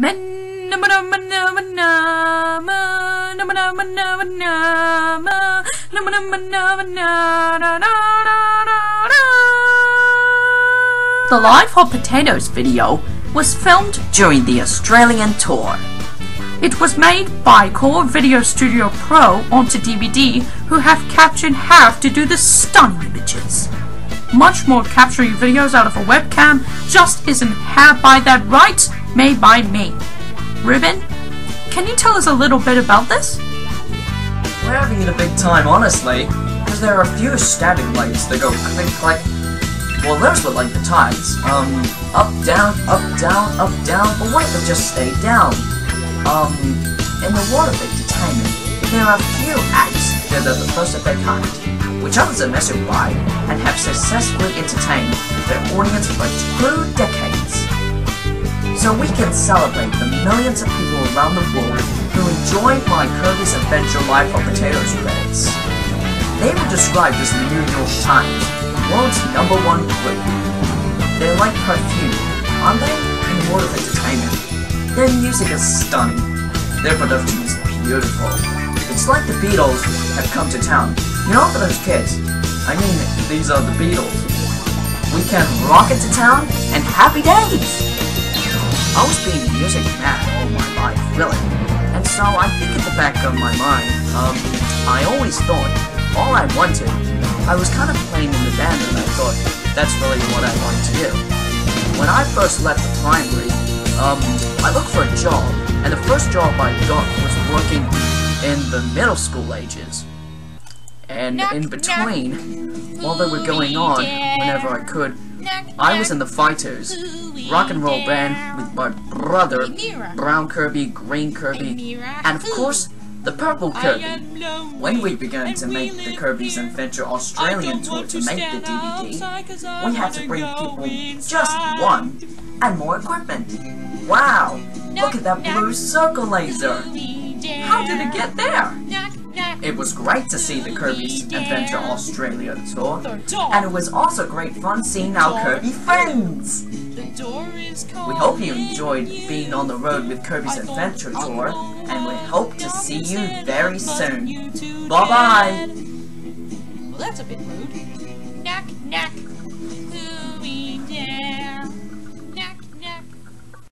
The Live Hot Potatoes video was filmed during the Australian tour. It was made by Core Video Studio Pro onto DVD who have captured half to do the stunning images. Much more capturing videos out of a webcam just isn't half by that right made by me. Reuben, can you tell us a little bit about this? We're having a big time, honestly, because there are a few static lights that go click click. Well, those were like the tides. Um, up, down, up, down, up, down, but what if it just stayed down? Um, in the Water of Entertainment, there are a few acts that are the first of their kind, which others are measured by, and have successfully entertained their audience for two decades. So we can celebrate the millions of people around the world who enjoy my Kirby's Adventure Live Hot Potatoes credits. They were described as the New York Times, world's number one group. They're like perfume, aren't they? The world of entertainment. Their music is stunning. Their production is beautiful. It's like the Beatles have come to town. You know, for those kids. I mean, these are the Beatles. We can rock it to town and happy days! I was being music mad all my life, really. And so I think in the back of my mind, um, I always thought all I wanted, I was kind of playing in the band and I thought that's really what I wanted to do. When I first left the primary, um, I looked for a job, and the first job I got was working in the middle school ages. And in between, while they were going on, whenever I could, I was in the Fighters, rock and roll band with my brother, Brown Kirby, Green Kirby, and of course, the Purple Kirby. When we began to make the Kirby's Adventure Australian tour to make the DVD, we had to bring people just one and more equipment. Wow! Look at that blue circle laser! How did it get there? It was great to see the Kirby's Adventure Australia tour, and it was also great fun seeing our Kirby friends! We hope you enjoyed being on the road with Kirby's Adventure Tour, and we hope to see you very soon. Bye-bye! Well, that's a bit rude. Knack, knack.